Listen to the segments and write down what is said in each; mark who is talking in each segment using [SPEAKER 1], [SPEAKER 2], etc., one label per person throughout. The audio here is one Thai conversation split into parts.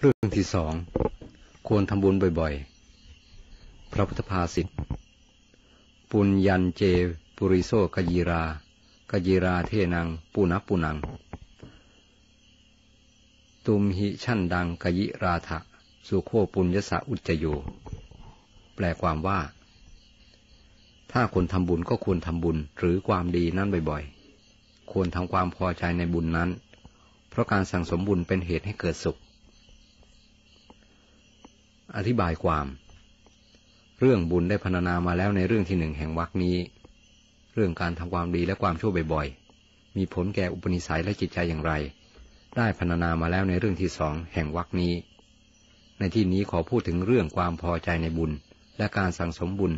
[SPEAKER 1] เรื่องที่สอง ควรทำบุญบ่อยๆ พระพุทธภาษิต ปุญญันเจ ปุริโซกยีรา กยีราเทนัง ปุนัปุนัง ตุมหิชั่นดังกยิราทะ สุโคปุญญสะอุจจโย แปลความว่า ถ้าคนทำบุญก็ควรทำบุญหรือความดีนั้นบ่อยๆ ควรทำความพอใจในบุญนั้น เพราะการสั่งสมบุญเป็นเหตุให้เกิดสุข อธิบายความ เรื่องบุญได้พรรณนามาแล้วในเรื่องที่หนึ่งแห่งวรรคนี้ เรื่องการทำความดีและความชั่วบ่อยๆ มีผลแก่อุปนิสัยและจิตใจอย่างไร ได้พรรณนามาแล้วในเรื่องที่สองแห่งวรรคนี้ ในที่นี้ขอพูดถึงเรื่องความพอใจในบุญ และการสั่งสมบุญ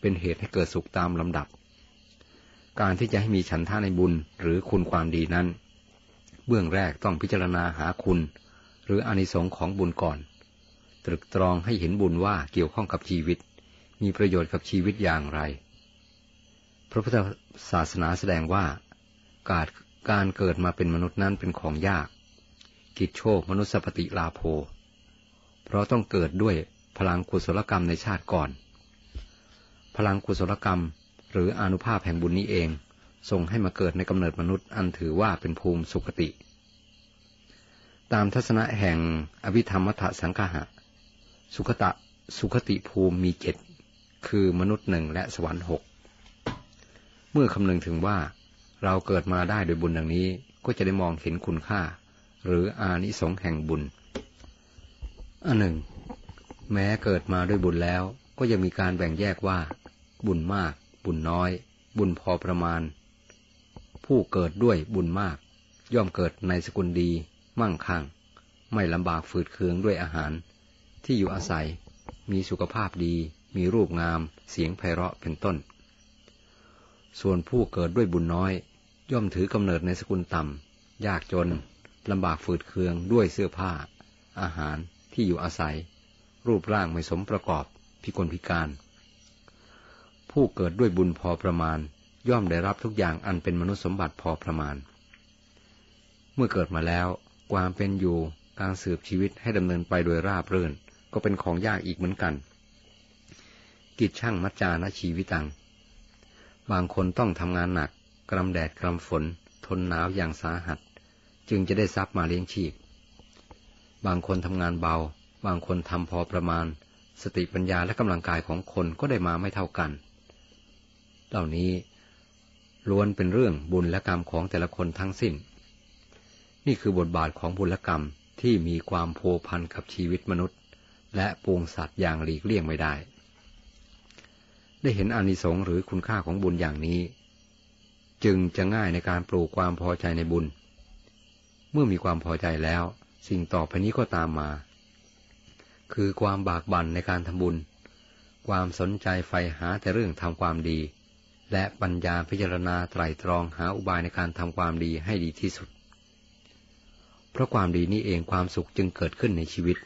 [SPEAKER 1] เป็นเหตุให้เกิดสุขตามลำดับ การที่จะให้มีฉันท่าในบุญหรือคุณความดีนั้น เบื้องแรกต้องพิจารณาหาคุณ หรืออนิสงค์ของบุญก่อน ตรึกตรองให้เห็นบุญว่าเกี่ยวข้องกับชีวิต มีประโยชน์กับชีวิตอย่างไร พระพุทธศาสนาแสดงว่า การการเกิดมาเป็นมนุษย์นั้นเป็นของยาก กิจโชคมนุษยปฏิลาโภ เพราะต้องเกิดด้วยพลังกุศลกรรมในชาติก่อน พลังกุศลกรรมหรืออนุภาพแห่งบุญนี้เองส่งให้มาเกิดในกำเนิดมนุษย์อันถือว่าเป็นภูมิสุคติ ตามทัศนะแห่งอภิธรรมมัทสังคหะ สุขตะสุขติภูมิมีเจ็ดคือมนุษย์หนึ่งและสวรรค์หกเมื่อคำนึงถึงว่าเราเกิดมาได้โดยบุญดังนี้ก็จะได้มองเห็นคุณค่า หรืออานิสงส์แห่งบุญอันหนึ่ง แม้เกิดมาด้วยบุญแล้วก็ยังมีการแบ่งแยกว่า บุญมาก บุญน้อย บุญพอประมาณ ผู้เกิดด้วยบุญมาก ย่อมเกิดในสกุลดี มั่งคั่ง ไม่ลำบากฝืดเคืองด้วยอาหาร ที่อยู่อาศัย มีสุขภาพดี มีรูปงาม เสียงไพเราะเป็นต้น ส่วนผู้เกิดด้วยบุญน้อย ย่อมถือกำเนิดในสกุลต่ำ ยากจนลำบากฝืดเคืองด้วยเสื้อผ้า อาหารที่อยู่อาศัย รูปร่างไม่สมประกอบ พิกลพิการ ผู้เกิดด้วยบุญพอประมาณ ย่อมได้รับทุกอย่างอันเป็นมนุษย์สมบัติพอประมาณ เมื่อเกิดมาแล้ว ความเป็นอยู่การสืบชีวิตให้ดำเนินไปโดยราบรื่น ก็เป็นของยากอีกเหมือนกัน กิจช่างมัจจานชีวิตัง บางคนต้องทำงานหนัก กรำแดดกรำฝน ทนหนาวอย่างสาหัส จึงจะได้ทรัพย์มาเลี้ยงชีพ บางคนทำงานเบา บางคนทำพอประมาณ สติปัญญาและกำลังกายของคนก็ได้มาไม่เท่ากัน เหล่านี้ล้วนเป็นเรื่องบุญและกรรมของแต่ละคนทั้งสิ้น นี่คือบทบาทของบุญและกรรมที่มีความโพพันกับชีวิตมนุษย์ และปวงสัตว์อย่างหลีกเลี่ยงไม่ได้ ได้เห็นอานิสงส์หรือคุณค่าของบุญอย่างนี้ จึงจะง่ายในการปลูกความพอใจในบุญ เมื่อมีความพอใจแล้ว สิ่งต่อไปนี้ก็ตามมา คือความบากบั่นในการทำบุญ ความสนใจใฝ่หาแต่เรื่องทำความดี และปัญญาพิจารณาไตรตรองหาอุบายในการทำความดีให้ดีที่สุด เพราะความดีนี้เองความสุขจึงเกิดขึ้นในชีวิต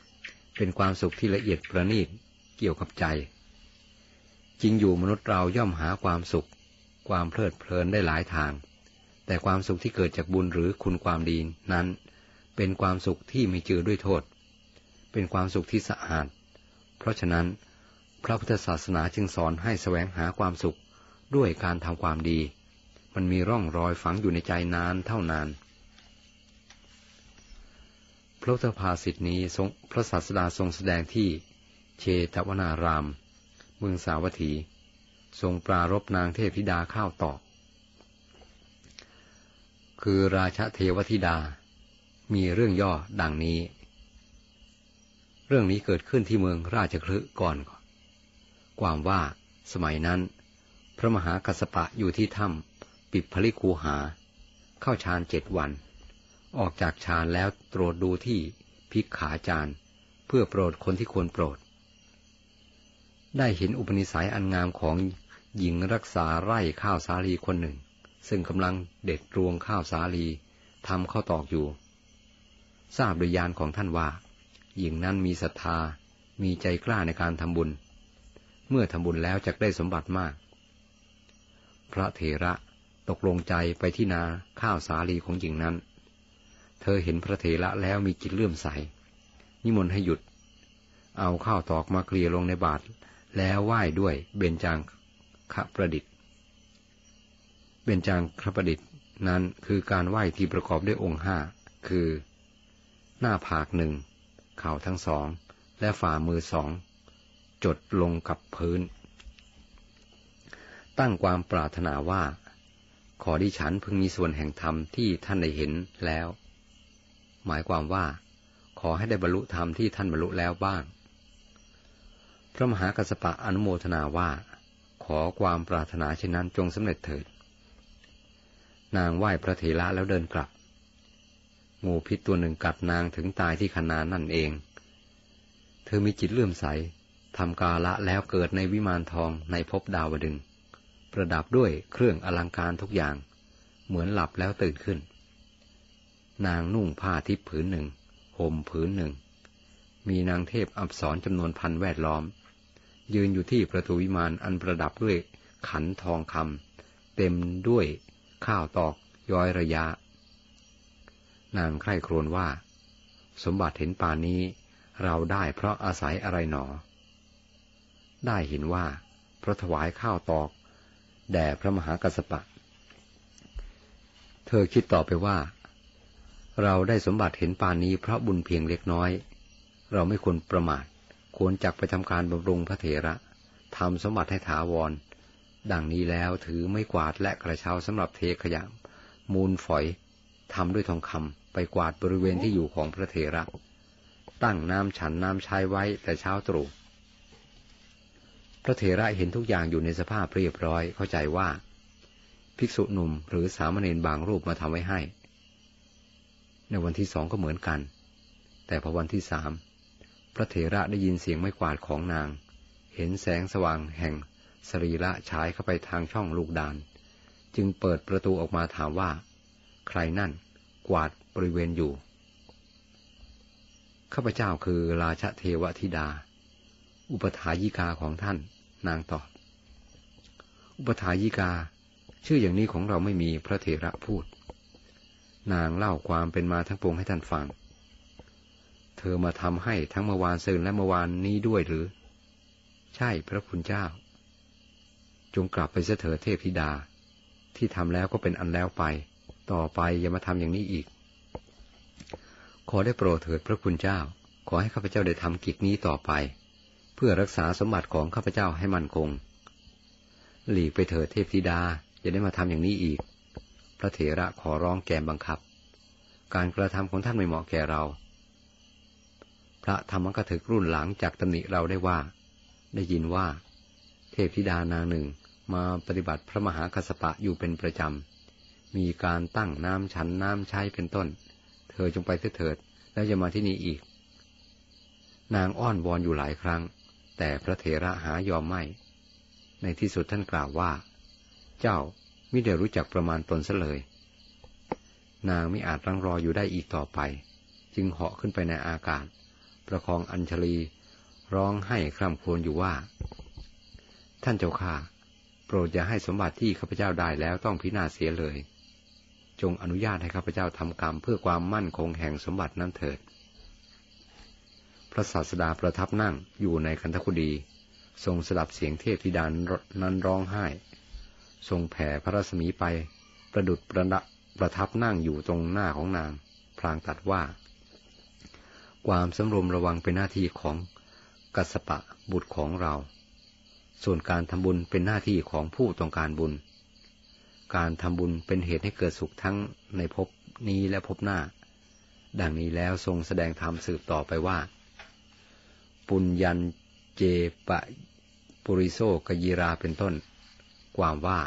[SPEAKER 1] เป็นความสุขที่ละเอียดประณีตเกี่ยวกับใจ จริงอยู่มนุษย์เราย่อมหาความสุข ความเพลิดเพลินได้หลายทาง แต่ความสุขที่เกิดจากบุญหรือคุณความดีนั้น เป็นความสุขที่ไม่เจือด้วยโทษ เป็นความสุขที่สะอาด เพราะฉะนั้น พระพุทธศาสนาจึงสอนให้แสวงหาความสุขด้วยการทำความดี มันมีร่องรอยฝังอยู่ในใจนานเท่านาน พระพุทธภาษิตนี้ทรงพระศาสดาทรงแสดงที่เชตวนาราม เมืองสาวัตถี ทรงปรารบนางเทพธิดาข้าวตอก คือราชเทวธิดา มีเรื่องย่อดังนี้ เรื่องนี้เกิดขึ้นที่เมืองราชคลึก่อน ความว่าสมัยนั้น พระมหากัสปะอยู่ที่ถ้ำปิดพลิคูหา เข้าฌานเจ็ดวัน ออกจากฌานแล้วตรวจดูที่พิกขาจารเพื่อโปรดคนที่ควรโปรด ได้เห็นอุปนิสัยอันงามของหญิงรักษาไร่ข้าวสาลีคนหนึ่ง ซึ่งกำลังเด็ดรวงข้าวสาลีทำข้าวตอกอยู่ ทราบโดยยานของท่านว่า หญิงนั้นมีศรัทธามีใจกล้าในการทำบุญ เมื่อทำบุญแล้วจะได้สมบัติมาก พระเถระตกลงใจไปที่นาข้าวสาลีของหญิงนั้น เธอเห็นพระเถระแล้วมีจิตเลื่อมใส นิมนต์ให้หยุด เอาข้าวตอกมาเกลี่ยลงในบาตรแล้วไหว้ด้วยเบญจางคประดิษฐ์ เบญจางคประดิษฐ์นั้นคือการไหว้ที่ประกอบด้วยองค์ห้า คือ หน้าผากหนึ่งเข่าทั้งสอง และฝ่ามือสอง จดลงกับพื้น ตั้งความปรารถนาว่า ขอดิฉันพึงมีส่วนแห่งธรรมที่ท่านได้เห็นแล้ว หมายความว่า ขอให้ได้บรรลุธรรมที่ท่านบรรลุแล้วบ้าง พระมหากัสปะอนุโมทนาว่า ขอความปรารถนาเช่นนั้นจงสำเร็จเถิด นางไหว้พระเถระแล้วเดินกลับ งูพิษตัวหนึ่งกัดนางถึงตายที่ขนานั่นเอง เธอมีจิตเลื่อมใสทำกาละแล้วเกิดในวิมานทองในภพดาวดึง ประดับด้วยเครื่องอลังการทุกอย่าง เหมือนหลับแล้วตื่นขึ้น นางนุ่งผ้าทิพผืนหนึ่งห่มผืนหนึ่ง มีนางเทพอับสรจำนวนพันแวดล้อม ยืนอยู่ที่ประตูวิมานอันประดับด้วยขันทองคำเต็มด้วยข้าวตอกย้อยระยะ นางใคร่ครวญว่า สมบัติเห็นป่านี้เราได้เพราะอาศัยอะไรหนอ ได้เห็นว่าพระถวายข้าวตอก แด่พระมหากัสปะ เธอคิดต่อไปว่า เราได้สมบัติเห็นป่านนี้เพราะบุญเพียงเล็กน้อย เราไม่ควรประมาท ควรจักไปทำการบำรุงพระเถระทำสมบัติให้ถาวร ดังนี้แล้วถือไม่กวาดและกระเช้าสำหรับเทขยะ มูลฝอยทำด้วยทองคำไปกวาดบริเวณที่อยู่ของพระเถระ ตั้งน้ำฉันน้ำชายไว้แต่เช้าตรู่พระเถระเห็นทุกอย่างอยู่ในสภาพเรียบร้อยเข้าใจว่า ภิกษุหนุ่มหรือสามเณรบางรูปมาทำไว้ให้ ในวันที่สองก็เหมือนกัน แต่พอวันที่สามพระเถระได้ยินเสียงไม่กวาดของนาง เห็นแสงสว่างแห่งสรีระฉายเข้าไปทางช่องลูกดาน จึงเปิดประตูออกมาถามว่า ใครนั่นกวาดบริเวณอยู่ ข้าพเจ้าคือราชเทวธิดา อุปถายิกาของท่าน นางตอบ อุปถายิกา ชื่ออย่างนี้ของเราไม่มีพระเถระพูด นางเล่าความเป็นมาทั้งปวงให้ท่านฟัง เธอมาทำให้ทั้งเมื่อวานซืนและเมื่อวานนี้ด้วยหรือ ใช่พระคุณเจ้า จงกลับไปเสถิดเทพธิดา ที่ทำแล้วก็เป็นอันแล้วไป ต่อไปอย่ามาทำอย่างนี้อีก ขอได้โปรดเถิดพระคุณเจ้า ขอให้ข้าพเจ้าได้ทำกิจนี้ต่อไป เพื่อรักษาสมบัติของข้าพเจ้าให้มั่นคง หลีกไปเถิดเทพธิดาอย่าได้มาทำอย่างนี้อีก พระเถระขอร้องแกมบังคับ การกระทำของท่านไม่เหมาะแก่เรา พระธรรมกถึกรุ่นหลังจากตำหนิเราได้ว่า ได้ยินว่า เทพธิดานางหนึ่งมาปฏิบัติพระมหากัสปะอยู่เป็นประจำ มีการตั้งน้ำฉันน้ำใช้เป็นต้น เธอจงไปเถิดแล้วจะมาที่นี่อีก นางอ้อนวอนอยู่หลายครั้ง แต่พระเถระหายอมไม่ ในที่สุดท่านกล่าวว่า เจ้า ไมิได้รู้จักประมาณตนซะเลย นางไม่อาจรังรออยู่ได้อีกต่อไป จึงเหาะขึ้นไปในอากาศ ประคองอัญชลี ร้องให้คร่ำครวญอยู่ว่า ท่านเจ้าข้าโปรดอย่าให้สมบัติที่ข้าพเจ้าได้แล้วต้องพินาศเสียเลย จงอนุญาตให้ข้าพเจ้าทำกรรมเพื่อความมั่นคงแห่งสมบัตินั้นเถิด พระศาสดาประทับนั่งอยู่ในคันธคุดี ทรงสดับเสียงเทพธิดานนั้นร้องไห้ ทรงแผ่พระรัศมีไป ประดุดประดประทับนั่งอยู่ตรงหน้าของนาง พลางตัดว่า ความสำรวมระวังเป็นหน้าที่ของกัสปะบุตรของเรา ส่วนการทำบุญเป็นหน้าที่ของผู้ต้องการบุญ การทำบุญเป็นเหตุให้เกิดสุขทั้งในภพนี้และภพหน้า ดังนี้แล้วทรงแสดงธรรมสืบต่อไปว่า ปุญญันเจปะปุริโซกยีราเป็นต้น ความว่า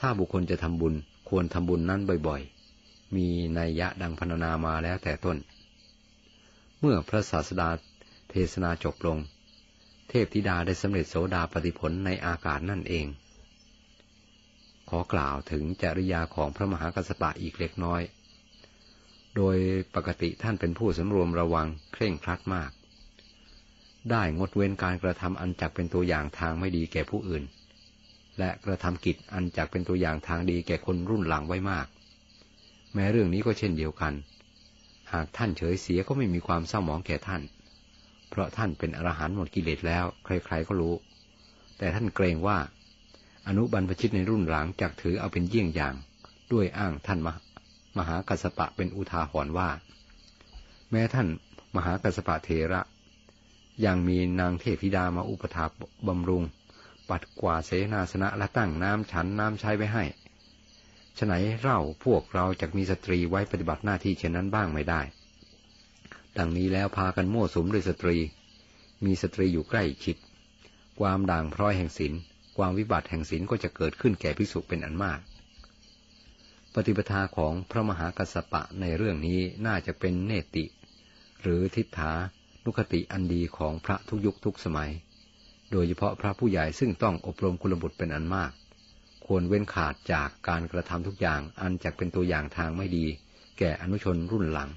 [SPEAKER 1] ถ้าบุคคลจะทำบุญควรทำบุญนั้นบ่อยๆ มีนัยยะดังพรรณนามาแล้วแต่ต้น เมื่อพระศาสดาเทศนาจบลง เทพธิดาได้สำเร็จโสดาปฏิผลในอากาศนั่นเอง ขอกล่าวถึงจริยาของพระมหากัสปะอีกเล็กน้อย โดยปกติท่านเป็นผู้สำรวมระวังเคร่งครัดมาก ได้งดเว้นการกระทำอันจักเป็นตัวอย่างทางไม่ดีแก่ผู้อื่น และกระทำกิจอันจักเป็นตัวอย่างทางดีแก่คนรุ่นหลังไว้มาก แม้เรื่องนี้ก็เช่นเดียวกัน หากท่านเฉยเสียก็ไม่มีความเศร้าหมองแก่ท่าน เพราะท่านเป็นอรหันต์หมดกิเลสแล้ว ใครๆก็รู้ แต่ท่านเกรงว่า อนุบรรพชิตในรุ่นหลังจักถือเอาเป็นเยี่ยงอย่าง ด้วยอ้างท่านมมหากัสปะเป็นอุทาหรณ์ว่า แม้ท่านมหากัสปะเถระ ยังมีนางเทพธิดามาอุปถาบำรุง ปัดกวาดเสนาสนะและตั้งน้ำฉันน้ำใช้ไว้ให้ฉไหนเราพวกเราจะมีสตรีไว้ปฏิบัติหน้าที่เช่นนั้นบ้างไม่ได้ ดังนี้แล้วพากันมั่วสุมด้วยสตรี มีสตรีอยู่ใกล้ชิด ความด่างพร้อยแห่งศีล ความวิบัติแห่งศีลก็จะเกิดขึ้นแก่ภิกษุเป็นอันมาก ปฏิปทาของพระมหากัสสปะในเรื่องนี้น่าจะเป็นเนติ หรือทิฏฐานุคติอันดีของพระทุกยุคทุกสมัย โดยเฉพาะพระผู้ใหญ่ซึ่งต้องอบรมคุลบุตรเป็นอันมาก ควรเว้นขาดจากการกระทำทุกอย่างอันจะเป็นตัวอย่างทางไม่ดี แก่อนุชนรุ่นหลัง